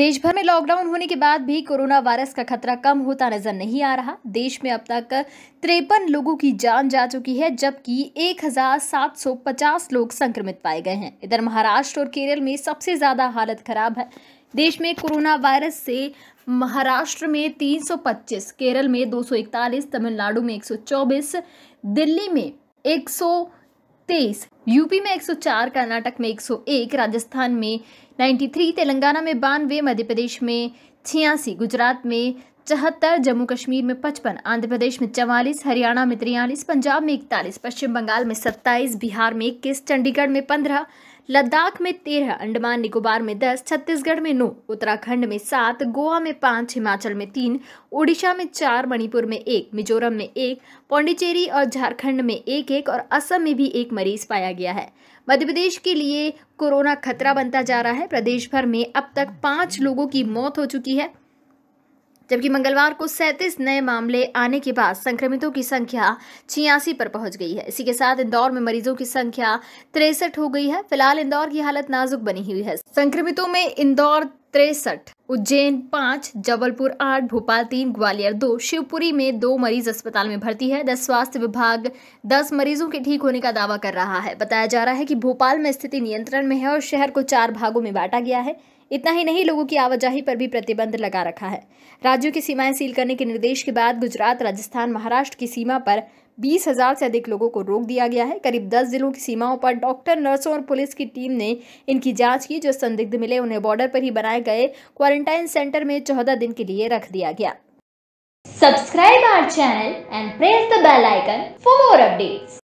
देश भर में लॉकडाउन होने के बाद भी कोरोना वायरस का खतरा कम होता नज़र नहीं आ रहा। देश में अब तक तिरपन लोगों की जान जा चुकी है जबकि 1750 लोग संक्रमित पाए गए हैं। इधर महाराष्ट्र और केरल में सबसे ज़्यादा हालत खराब है। देश में कोरोना वायरस से महाराष्ट्र में 325, केरल में 241, तमिलनाडु में 124, दिल्ली में 123, यूपी में 104, कर्नाटक में 101, राजस्थान में 93, तेलंगाना में बानवे मध्य प्रदेश में छियासी गुजरात में चौहत्तर जम्मू कश्मीर में पचपन आंध्र प्रदेश में चवालीस हरियाणा में तिरयालीस पंजाब में इकतालीस पश्चिम बंगाल में सत्ताईस बिहार में इक्कीस चंडीगढ़ में पंद्रह लद्दाख में तेरह, अंडमान निकोबार में दस, छत्तीसगढ़ में नौ, उत्तराखंड में सात, गोवा में पाँच, हिमाचल में तीन, ओडिशा में चार, मणिपुर में एक, मिजोरम में एक, पौंडीचेरी और झारखंड में एक एक और असम में भी एक मरीज़ पाया गया है। मध्य प्रदेश के लिए कोरोना खतरा बनता जा रहा है। प्रदेश भर में अब तक पाँच लोगों की मौत हो चुकी है। जबकि मंगलवार को सैंतीस नए मामले आने के बाद संक्रमितों की संख्या छियासी पर पहुँच गई है। इसी के साथ इंदौर में मरीजों की संख्या तिरसठ हो गई है। फ़िलहाल इंदौर की हालत नाजुक बनी हुई है। संक्रमितों में इंदौर तिरसठ, उज्जैन पाँच, जबलपुर आठ, भोपाल तीन, ग्वालियर दो, शिवपुरी में दो मरीज़ अस्पताल में भर्ती है। दस स्वास्थ्य विभाग दस मरीजों के ठीक होने का दावा कर रहा है। बताया जा रहा है कि भोपाल में स्थिति नियंत्रण में है और शहर को चार भागों में बांटा गया है। इतना ही नहीं, लोगों की आवाजाही पर भी प्रतिबंध लगा रखा है। राज्यों की सीमाएँ सील करने के निर्देश के बाद गुजरात, राजस्थान, महाराष्ट्र की सीमा पर बीस हज़ार से अधिक लोगों को रोक दिया गया है। करीब दस जिलों की सीमाओं पर डॉक्टर, नर्सों और पुलिस की टीम ने इनकी जाँच की, जो संदिग्ध मिले उन्हें बॉर्डर पर ही बनाए गए क्वारंटाइन सेंटर में चौदह दिन के लिए रख दिया गया। Subscribe our channel and press the bell icon for more updates.